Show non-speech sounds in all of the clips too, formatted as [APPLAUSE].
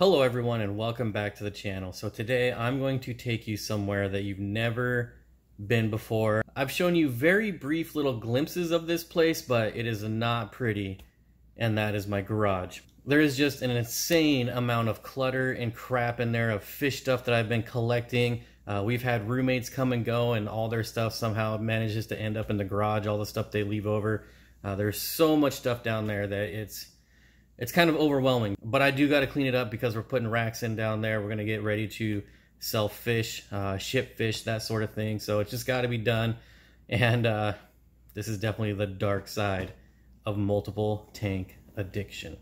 Hello everyone and welcome back to the channel. So today I'm going to take you somewhere that you've never been before. I've shown you very brief little glimpses of this place, but it is not pretty, and that is my garage. There is just an insane amount of clutter and crap in there of fish stuff that I've been collecting. Uh, we've had roommates come and go and all their stuff somehow manages to end up in the garage, all the stuff they leave over. Uh, there's so much stuff down there that it's it's kind of overwhelming. But I do got to clean it up because we're putting racks in down there. We're going to get ready to sell fish, uh, ship fish, that sort of thing. So it's just got to be done. And uh, this is definitely the dark side of multiple tank addiction.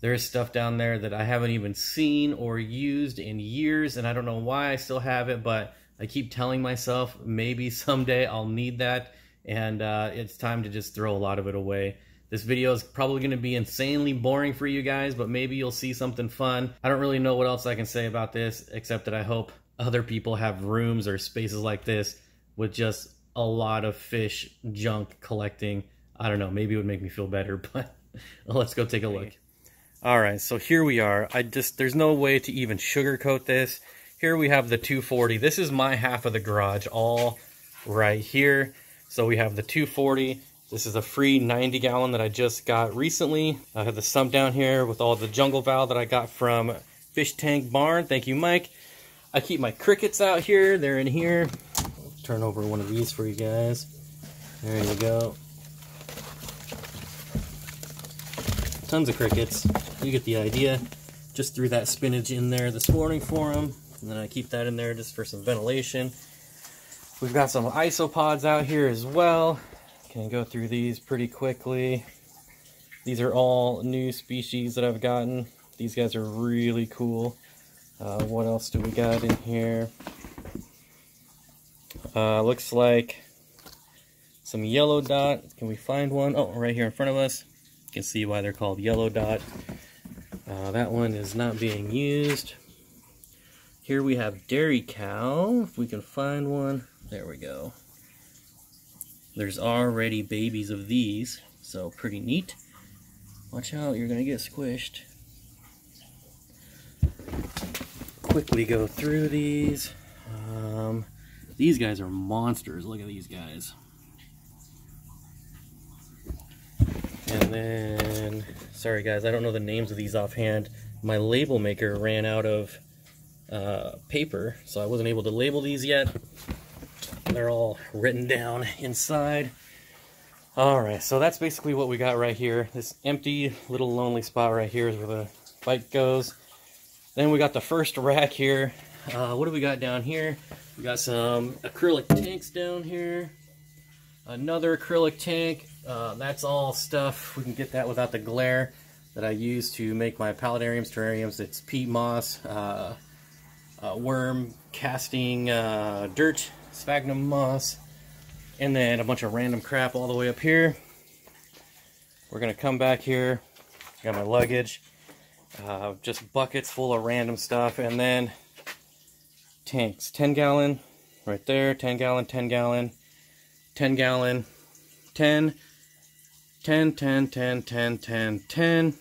There is stuff down there that I haven't even seen or used in years, and I don't know why I still have it, but I keep telling myself maybe [LAUGHS] someday I'll need that, and uh, it's time to just throw a lot of it away. This video is probably going to be insanely boring for you guys, but maybe you'll see something fun. I don't really know what else I can say about this, except that I hope other people have rooms or spaces like this with just a lot of fish junk collecting. I don't know, maybe it would make me feel better, [LAUGHS] but let's go take a look. All right, so here we are. I just, there's no way to even sugarcoat this. Here we have the 240. This is my half of the garage, all right here. So we have the 240. This is a free 90 gallon that I just got recently. I have the sump down here with all the jungle valve that I got from Fish Tank Barn. Thank you, Mike. I keep my crickets out here. They're in here. I'll turn over one of these for you guys. There you go. Tons of crickets. You get the idea. Just threw that spinach in there this morning for them. And then I keep that in there just for some ventilation. We've got some isopods out here as well. Can go through these pretty quickly. These are all new species that I've gotten. These guys are really cool. Uh, what else do we got in here? Uh, looks like some yellow dot. Can we find one? Oh, right here in front of us. You can see why they're called yellow dot. Uh, that one is not being used. Here we have dairy cow. If we can find one. There we go. There's already babies of these, so pretty neat. Watch out, you're gonna get squished. Quickly go through these. Um, these guys are monsters. Look at these guys. And then, sorry guys, I don't know the names of these offhand. My label maker ran out of uh, paper, so I wasn't able to label these yet. They're all written down inside. All right, so that's basically what we got right here. This empty little lonely spot right here is where the bike goes. Then we got the first rack here. Uh, what do we got down here? We got some acrylic tanks down here. Another acrylic tank. Uh, that's all stuff. We can get that without the glare that I use to make my paludariums, terrariums. It's peat moss, uh, uh worm casting, uh, dirt sphagnum moss, and then a bunch of random crap all the way up here. We're gonna come back here, got my luggage, uh, just buckets full of random stuff, and then tanks, 10 gallon, right there, 10 gallon, 10 gallon, 10 gallon, 10, 10, 10, 10, 10, 10, 10.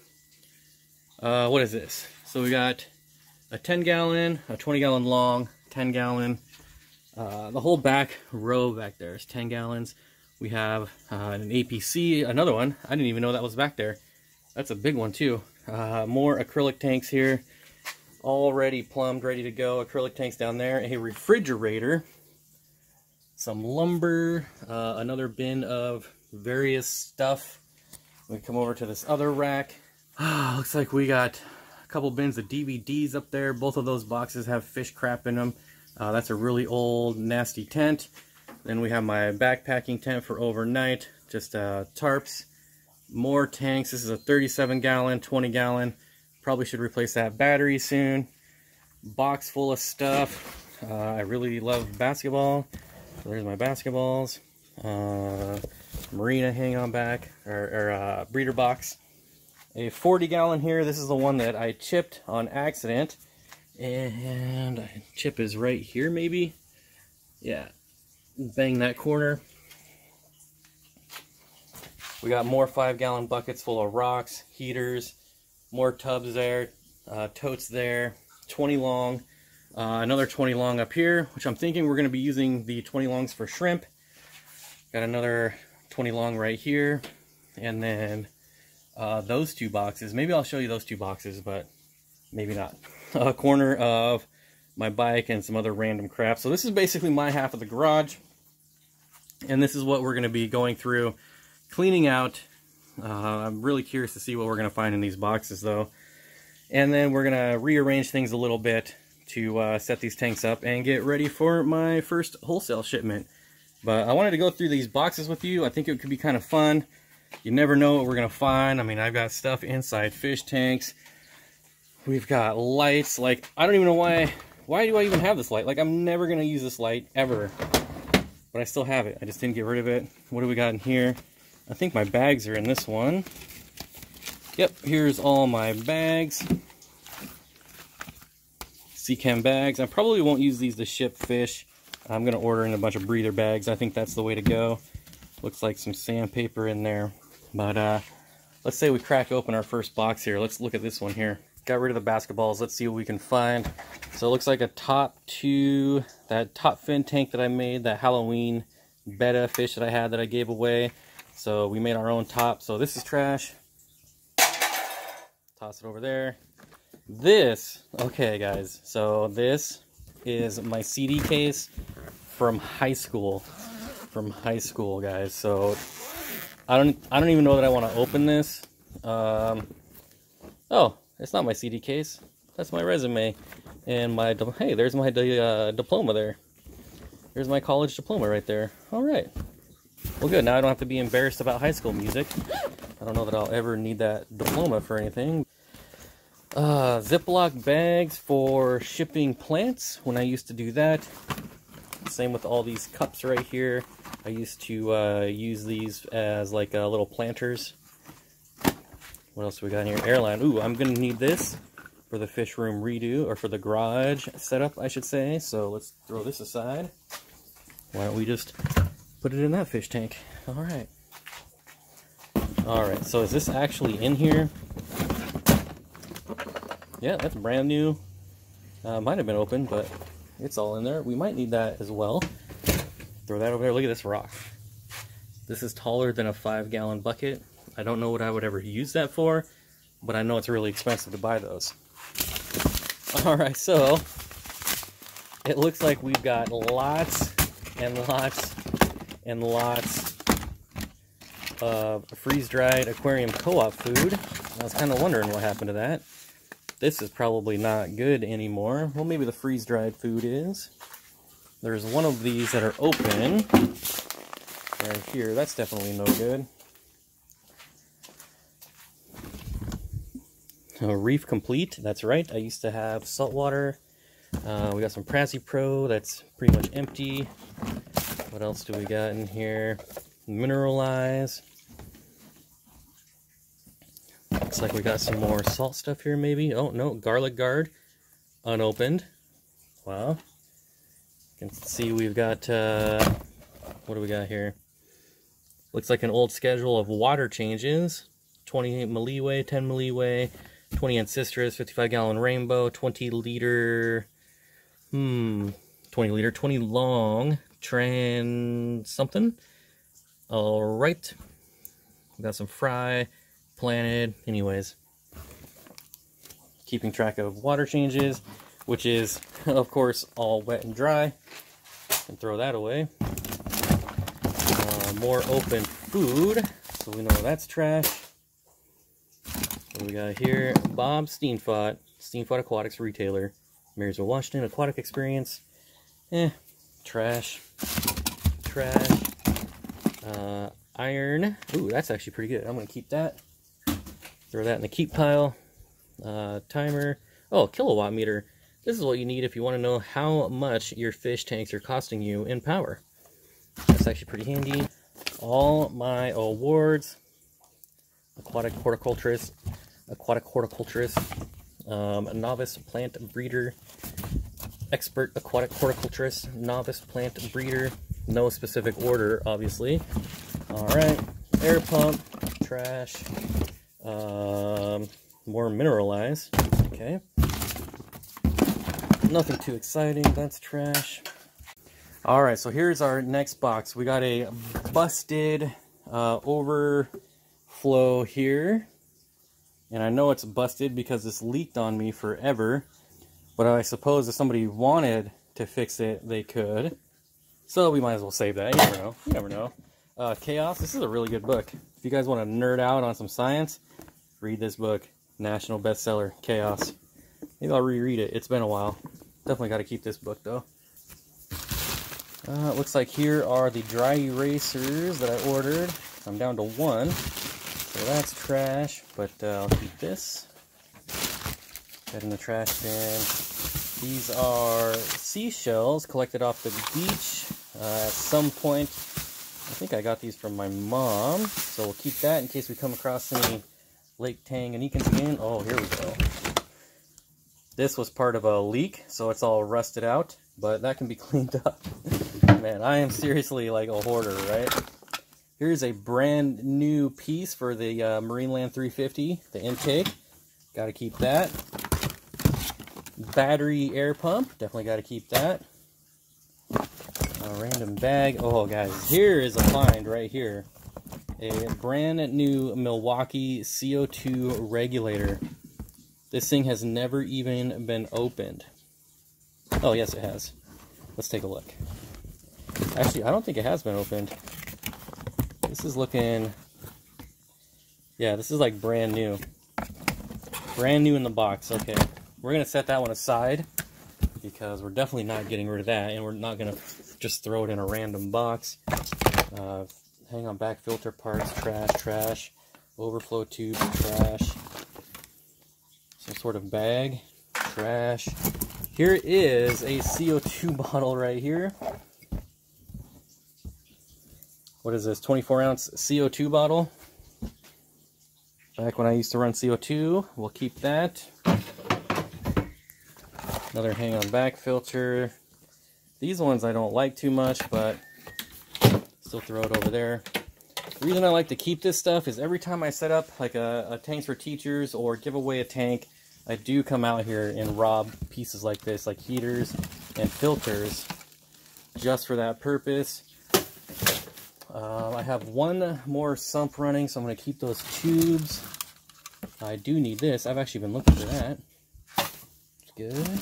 Uh, what is this? So we got a 10 gallon, a 20 gallon long, 10 gallon, uh, the whole back row back there is 10 gallons. We have uh, an APC, another one. I didn't even know that was back there. That's a big one too. Uh, more acrylic tanks here, already plumbed, ready to go. Acrylic tanks down there. A refrigerator, some lumber, uh, another bin of various stuff. We come over to this other rack. looks like we got a couple bins of DVDs up there. Both of those boxes have fish crap in them. Uh, that's a really old, nasty tent. Then we have my backpacking tent for overnight, just uh, tarps, more tanks. This is a 37 gallon, 20 gallon. Probably should replace that battery soon. Box full of stuff. Uh, I really love basketball. So there's my basketballs. Uh, marina hang on back, or, or uh, breeder box. A 40 gallon here. This is the one that I chipped on accident. And chip is right here, maybe. Yeah, bang that corner. We got more five gallon buckets full of rocks, heaters, more tubs there. uh, totes there, 20 long, uh, another 20 long up here, which I'm thinking we're going to be using the 20 longs for shrimp. Got another 20 long right here, and then uh, those two boxes. Maybe I'll show you those two boxes, but maybe not. A corner of my bike and some other random crap. So this is basically my half of the garage. And this is what we're going to be going through, cleaning out. Uh, I'm really curious to see what we're going to find in these boxes though. And then we're going to rearrange things a little bit to uh, set these tanks up and get ready for my first wholesale shipment. But I wanted to go through these boxes with you. I think it could be kind of fun. You never know what we're going to find. I mean, I've got stuff inside fish tanks. We've got lights. Like, I don't even know why why do I even have this light? Like, I'm never going to use this light, ever. But I still have it. I just didn't get rid of it. What do we got in here? I think my bags are in this one. Yep, here's all my bags. Seachem bags. I probably won't use these to ship fish. I'm going to order in a bunch of breather bags. I think that's the way to go. Looks like some sandpaper in there. But uh, let's say we crack open our first box here. Let's look at this one here. Got rid of the basketballs. Let's see what we can find. So it looks like a top two, that top fin tank that I made, that Halloween betta fish that I had that I gave away. So we made our own top. So this is trash. Toss it over there. This, okay guys, so this is my CD case from high school. From high school, guys. So I don't I don't even know that I want to open this. Um, oh, it's not my CD case. That's my resume. And my, hey, there's my uh, diploma there. There's my college diploma right there. All right. Well, good. Now I don't have to be embarrassed about high school music. I don't know that I'll ever need that diploma for anything. Uh, Ziploc bags for shipping plants when I used to do that. Same with all these cups right here. I used to uh, use these as like uh, little planters what else we got in here? Airline. Ooh, I'm going to need this for the fish room redo, or for the garage setup, I should say. So let's throw this aside. Why don't we just put it in that fish tank? All right. All right, so is this actually in here? Yeah, that's brand new. Uh, might have been open, but it's all in there. We might need that as well. Throw that over there. Look at this rock. This is taller than a five gallon bucket. I don't know what I would ever use that for, but I know it's really expensive to buy those. [LAUGHS] Alright, so it looks like we've got lots and lots and lots of freeze-dried aquarium co-op food. I was kind of wondering what happened to that. This is probably not good anymore. Well, maybe the freeze-dried food is. There's one of these that are open. Right here, that's definitely no good. Uh, Reef Complete, that's right. I used to have saltwater. Uh, we got some PraziPro, that's pretty much empty. What else do we got in here? Mineralize. Looks like we got some more salt stuff here, maybe. Oh, no, Garlic Guard, unopened. Wow. You can see we've got, uh, what do we got here? Looks like an old schedule of water changes. 28 Milliway, 10 Milliway, 20 Ancistrus, 55 gallon rainbow, 20 liter, hmm, 20 liter, 20 long, trans something. All right. Got some fry, planted, anyways. Keeping track of water changes, which is, [LAUGHS] of course, all wet and dry. And throw that away. Uh, more open food, so we know that's trash. We got here? Bob Steenfott, Steenfott Aquatics retailer. Marysville, Washington, aquatic experience. Eh, trash. Trash. Uh, iron. Ooh, that's actually pretty good. I'm going to keep that. Throw that in the keep pile. Uh, timer. Oh, kilowatt meter. This is what you need if you want to know how much your fish tanks are costing you in power. That's actually pretty handy. All my awards. Aquatic horticulturist aquatic horticulturist, um, a novice plant breeder, expert aquatic horticulturist, novice plant breeder, no specific order, obviously. All right, air pump, trash, um, more mineralized. Okay. Nothing too exciting. That's trash. All right, so here's our next box. We got a busted uh, overflow here. And I know it's busted because it's leaked on me forever. But I suppose if somebody wanted to fix it, they could. So we might as well save that. You never know. You never know. Uh, Chaos, this is a really good book. If you guys want to nerd out on some science, read this book. National bestseller, Chaos. Maybe I'll reread it. It's been a while. Definitely got to keep this book, though. Uh, looks like here are the dry erasers that I ordered. I'm down to one. So that's trash, but uh, I'll keep this. Get in the trash bin. These are seashells collected off the beach uh, at some point. I think I got these from my mom, so we'll keep that in case we come across any Lake Tanganyika again. Oh, here we go. This was part of a leak, so it's all rusted out, but that can be [LAUGHS] cleaned up. Man, I am seriously like a hoarder, right? Here's a brand new piece for the uh, Marineland 350, the intake. Got to keep that. Battery air pump, definitely got to keep that. A random bag. Oh, guys, here is a find right here. A brand new Milwaukee CO2 regulator. This thing has never even been opened. Oh, yes, it has. Let's take a look. Actually, I don't think it has been opened. This is looking... Yeah, this is like brand new. Brand new in the box. Okay. We're to set that one aside because we're definitely not getting rid of that and we're not to just throw it in a random box. Uh, hang on back filter parts, trash, trash. Overflow tube, trash. Some sort of bag, trash. Here is a CO2 [LAUGHS] bottle right here. What is this, 24 ounce CO2 bottle? Back when I used to run CO2, we'll keep that. Another hang on back filter. These ones I don't like too much, but still throw it over there. The reason I like to keep this stuff is every time I set up like a, a tanks for teachers or give away a tank, I do come out here and rob pieces like this, like heaters and filters, just for that purpose. Uh, I have one more sump running, so I'm going to keep those tubes. I do need this. I've actually been looking for that. It's good.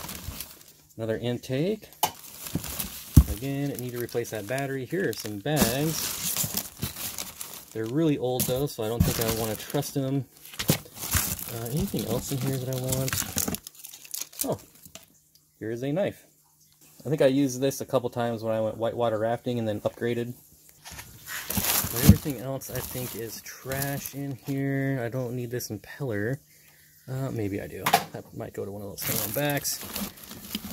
Another intake. Again, I need to replace that battery. Here are some bags. They're really old though, so I don't think I want to trust them. Uh, anything else in here that I want? Oh, here's a knife. I think I used this a couple times when I went whitewater rafting and then upgraded. Everything else I think is trash in here. I don't need this impeller. Uh, maybe I do. That might go to one of those hang-on backs.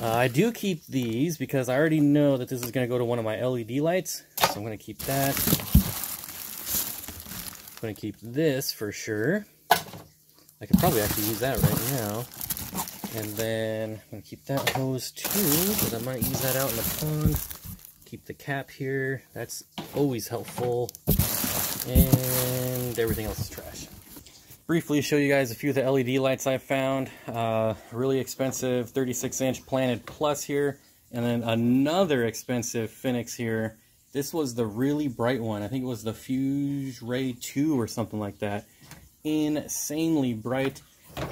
Uh, I do keep these because I already know that this is going to go to one of my LED lights. So I'm going to keep that. I'm going to keep this for sure. I could probably actually use that right now. And then I'm going to keep that hose too because I might use that out in the pond. Keep the cap here. That's always helpful. And everything else is trash briefly show you guys a few of the LED lights I found. Uh, really expensive 36 inch Planted Plus here. And then another expensive Finnex here. This was the really bright one. I think it was the Fuse Ray 2 or something like that. Insanely bright.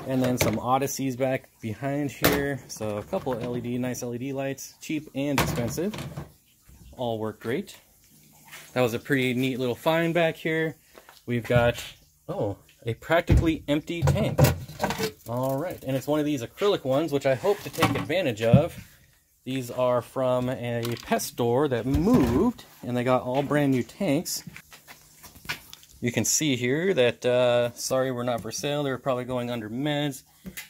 And then some Odysseys back behind here. So a couple LED, nice LED lights. Cheap and expensive. All work great. That was a pretty neat little find back here. We've got, oh, a practically empty tank. All right, and it's one of these acrylic ones, which I hope to take advantage of. These are from a pet store that moved, and they got all brand new tanks. You can see here that, uh, sorry, we're not for sale. They're probably going under meds.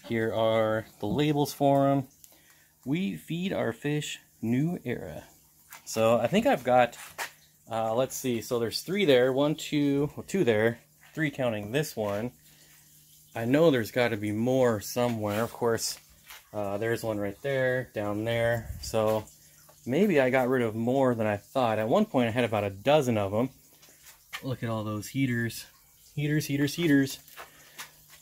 Here are the labels for them. We feed our fish new era. So I think I've got, uh, let's see, so there's three there, one, two, well, two there, three counting this one. I know there's got to be more somewhere. Of course, uh, there's one right there, down there. So maybe I got rid of more than I thought. At one point, I had about a dozen of them. Look at all those heaters. Heaters, heaters, heaters.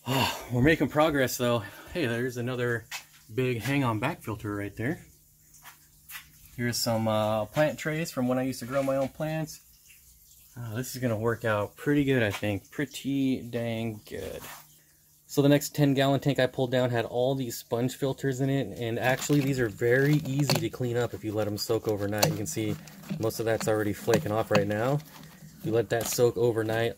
Oh, [SIGHS] we're making progress though. Hey, there's another big hang-on back filter right there. Here's some uh, plant trays from when I used to grow my own plants. Oh, this is going to work out pretty good, I think. Pretty dang good. So the next 10 gallon tank I pulled down had all these sponge filters in it. And actually these are very easy to clean up if you let them soak overnight. You can see most of that's already flaking off right now. You let that soak overnight,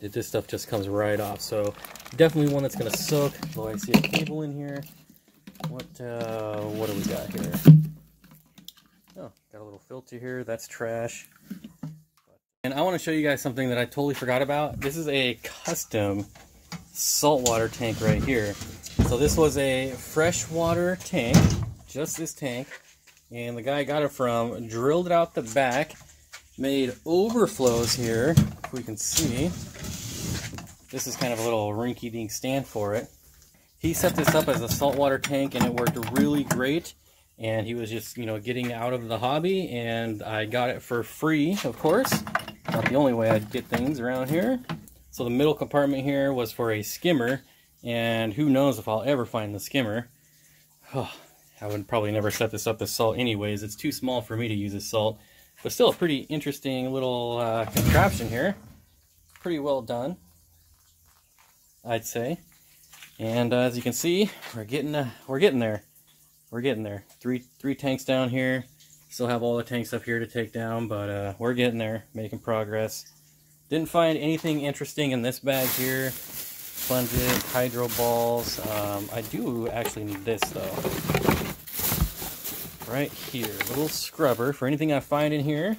this stuff just comes right off. So definitely one that's going to soak. Oh, I see a cable in here. What, uh, what do we got here? Got a little filter here. That's trash. And I want to show you guys something that I totally forgot about. This is a custom saltwater tank right here. So this was a freshwater tank, just this tank. And the guy got it from, drilled it out the back, made overflows here, if we can see. This is kind of a little rinky-dink stand for it. He set this up as a saltwater tank and it worked really great. And he was just, you know, getting out of the hobby and I got it for free, of course. Not the only way I'd get things around here. So the middle compartment here was for a skimmer and who knows if I'll ever find the skimmer. Oh, I would probably never set this up as salt anyways. It's too small for me to use as salt. But still a pretty interesting little uh, contraption here. Pretty well done, I'd say. And uh, as you can see, we're getting uh, we're getting there. We're getting there. Three three tanks down here. Still have all the tanks up here to take down, but uh, we're getting there, making progress. Didn't find anything interesting in this bag here. Sponges, hydro balls. Um, I do actually need this though. Right here, little scrubber for anything I find in here.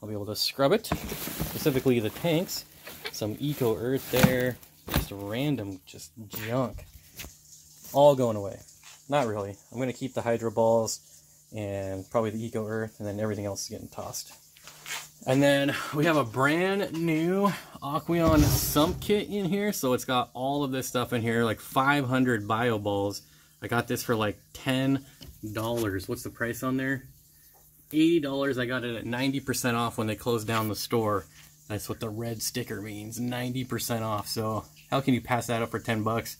I'll be able to scrub it, specifically the tanks. Some Eco Earth there, just random, just junk. All going away. Not really. I'm going to keep the Hydro Balls and probably the Eco Earth, and then everything else is getting tossed. And then we have a brand new Aqueon sump kit in here. So it's got all of this stuff in here, like 500 bio balls. I got this for like $10. What's the price on there? $80. I got it at 90% off when they closed down the store. That's what the red sticker means, 90% off. So how can you pass that up for 10 bucks?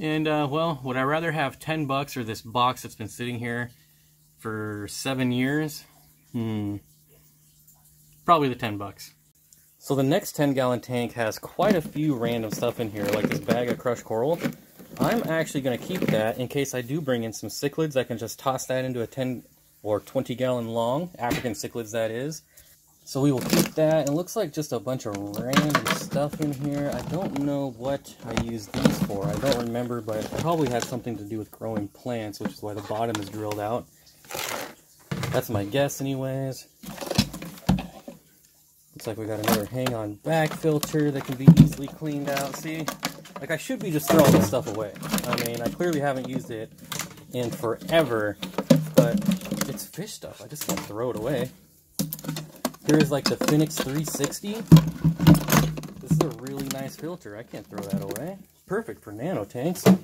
And uh, well, would I rather have 10 bucks or this box that's been sitting here for seven years? Hmm, probably the 10 bucks. So the next 10 gallon tank has quite a few random stuff in here, like this bag of crushed coral. I'm actually going to keep that in case I do bring in some cichlids. I can just toss that into a 10 or 20 gallon long, African cichlids that is. So we will keep that. It looks like just a bunch of random stuff in here. I don't know what I used these for. I don't remember, but it probably had something to do with growing plants, which is why the bottom is drilled out. That's my guess anyways. Looks like we got another hang-on back filter that can be easily cleaned out. See? Like, I should be just throwing this stuff away. I mean, I clearly haven't used it in forever, but it's fish stuff. I just can't throw it away. Here's like the Finnex 360. This is a really nice filter. I can't throw that away. Perfect for nano tanks. I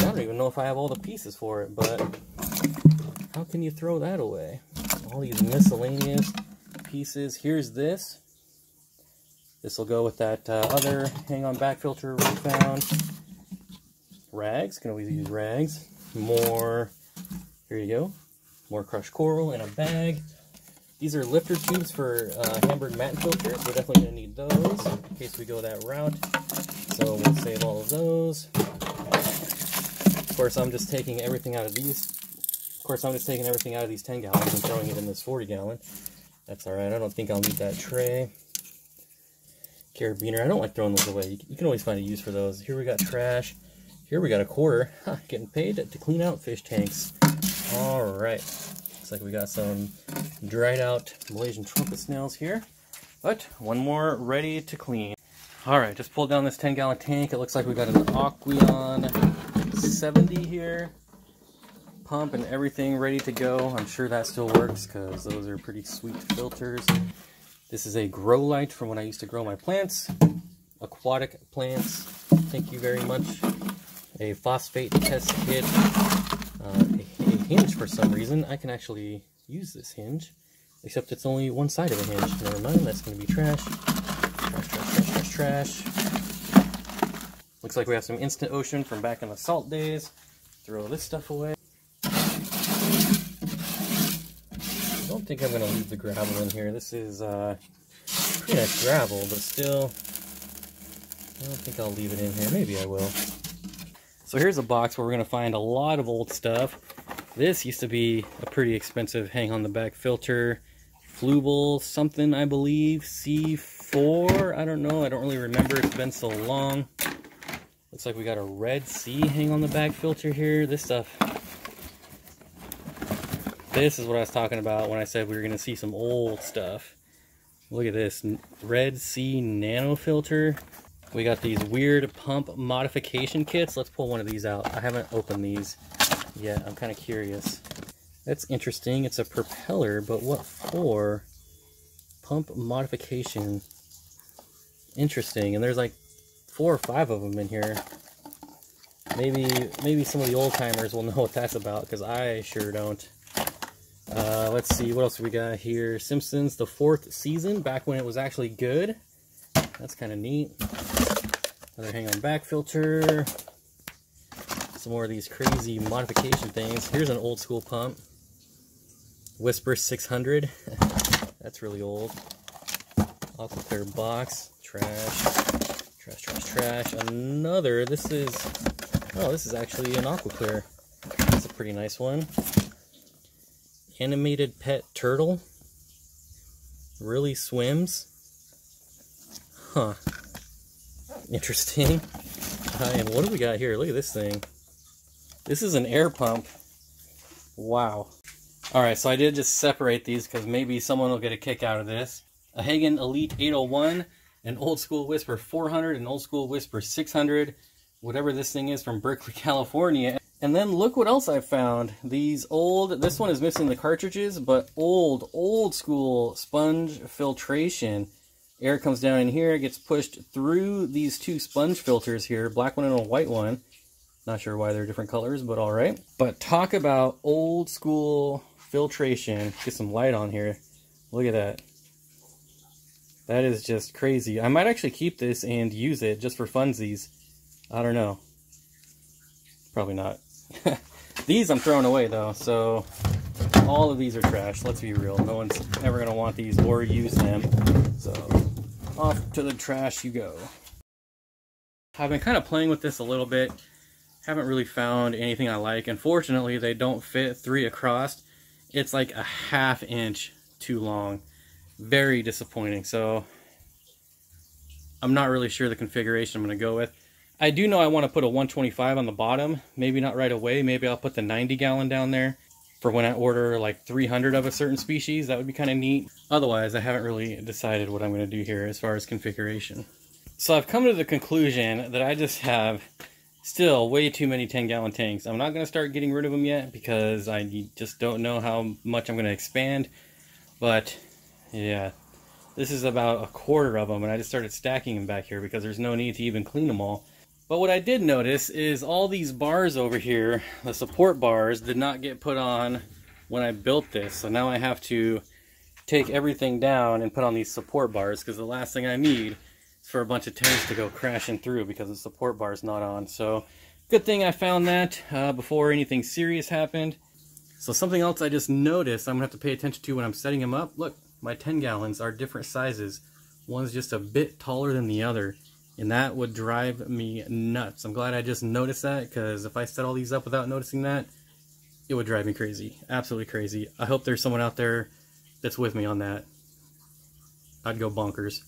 don't even know if I have all the pieces for it, but how can you throw that away? All these miscellaneous pieces. Here's this. This will go with that uh, other hang-on back filter we found. Rags, can always use rags. More, here you go. More crushed coral in a bag. These are lifter tubes for uh, Hamburg matte filters. We're definitely going to need those in case we go that route. So we'll save all of those. Of course, I'm just taking everything out of these. Of course, I'm just taking everything out of these 10 gallons and throwing it in this 40 gallon. That's alright. I don't think I'll need that tray. Carabiner. I don't like throwing those away. You, can always find a use for those. Here we got trash. Here we got a quarter. Huh, [LAUGHS] getting paid to clean out fish tanks. Alright. Looks like we got some dried out Malaysian trumpet snails here. But one more ready to clean. Alright, just pulled down this 10 gallon tank. It looks like we got an Aqueon 70 here. Pump and everything ready to go. I'm sure that still works because those are pretty sweet filters. This is a grow light from when I used to grow my plants. Aquatic plants. Thank you very much. A phosphate test kit. Hinge for some reason. I can actually use this hinge, except it's only one side of a hinge. Never mind, that's going to be trash. Trash, trash, trash, trash, trash. Looks like we have some Instant Ocean from back in the salt days. Throw this stuff away. I don't think I'm going to leave the gravel in here. This is uh, pretty much gravel, but still, I don't think I'll leave it in here. Maybe I will. So here's a box where we're going to find a lot of old stuff. This used to be a pretty expensive hang on the back filter. Fluval something, I believe. C4, I don't know. I don't really remember. It's been so long. Looks like we got a Red Sea hang on the back filter here. This stuff. This is what I was talking about when I said we were going to see some old stuff. Look at this. Red Sea nano filter. We got these weird pump modification kits. Let's pull one of these out. I haven't opened these yet. I'm kind of curious. That's interesting. It's a propeller, but what for? Pump modification. Interesting. And there's like four or five of them in here. Maybe maybe some of the old timers will [LAUGHS] know what that's about because I sure don't. Uh, let's see, what else we got here? Simpsons, the fourth season, back when it was actually good. That's kind of neat. Another hang-on back filter. Some more of these crazy modification things. Here's an old school pump. Whisper 600. [LAUGHS] That's really old. Aqua box. Trash. Trash, trash, trash. Another. This is... Oh, this is actually an Aqua That's a pretty nice one. Animated pet turtle. Really swims. Huh. Interesting. [LAUGHS] Uh, and what do we got here? Look at this thing. This is an air pump. Wow. Alright, so I did just separate these because maybe someone will get a kick out of this. A Hagen Elite 801, an Old School Whisper 400, an Old School Whisper 600, whatever this thing is from Berkeley, [LAUGHS] California. And then look what else I found. These old, this one is missing the cartridges, but old, old school sponge filtration air comes down in here, gets pushed through these two sponge filters here, black one and a white one. Not sure why they're different colors, but all right. But talk about old school filtration. Get some light on here. Look at that. That is just crazy. I might actually keep this and use it just for funsies. I don't know. Probably not. [LAUGHS] these I'm throwing away though, so all of these are trash. Let's be real. No one's ever going to want these or use them. So off to the trash you go. I've been kind of playing with this a little bit. Haven't really found anything I like. Unfortunately, they don't fit three across. It's like a half inch too long. Very disappointing. So I'm not really sure the configuration I'm going to go with. I do know I want to put a 125 on the bottom. Maybe not right away. Maybe I'll put the 90 gallon down there for when I order like 300 of a certain species. That would be kind of neat. Otherwise, I haven't really decided what I'm going to do here as far as configuration. So I've come to the conclusion that I just have still way too many 10 gallon tanks. I'm not going to start getting rid of them yet because I just don't know how much I'm going to expand. But yeah, this is about a quarter of them and I just started stacking them back here because there's no need to even clean them all. But what I did notice is all these bars over here, the support bars, did not get put on when I built this. So now I have to take everything down and put on these support bars because the last thing I need for a bunch of tanks to go crashing through because the support bar is not on. So good thing I found that uh, before anything serious happened. So something else I just noticed I'm going to have to pay attention to when I'm setting them up. Look, my 10 gallons are different sizes. One's just a bit taller than the other. And that would drive me nuts. I'm glad I just noticed that because if I set all these up without noticing that, it would drive me crazy. Absolutely crazy. I hope there's someone out there that's with me on that. I'd go bonkers.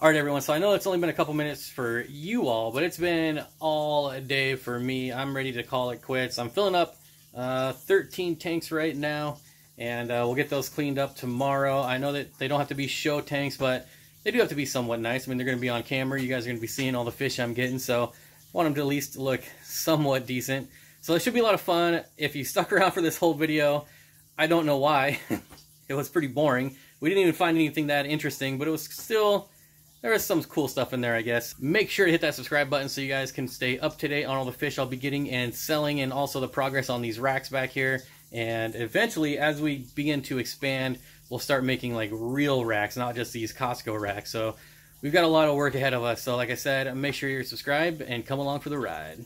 Alright everyone, so I know it's only been a couple minutes for you all, but it's been all day for me. I'm ready to call it quits. I'm filling up uh, 13 tanks right now and uh, we'll get those cleaned up tomorrow. I know that they don't have to be show tanks, but they do have to be somewhat nice. I mean, they're going to be on camera. You guys are going to be seeing all the fish I'm getting, so I want them to at least look somewhat decent. So it should be a lot of fun. If you stuck around for this whole video, I don't know why. [LAUGHS] it was pretty boring. We didn't even find anything that interesting, but it was still, there was some cool stuff in there, I guess. Make sure to hit that subscribe button so you guys can stay up to date on all the fish I'll be getting and selling and also the progress on these racks back here. And eventually, as we begin to expand, we'll start making like real racks, not just these Costco racks. So we've got a lot of work ahead of us. So like I said, make sure you're subscribed and come along for the ride.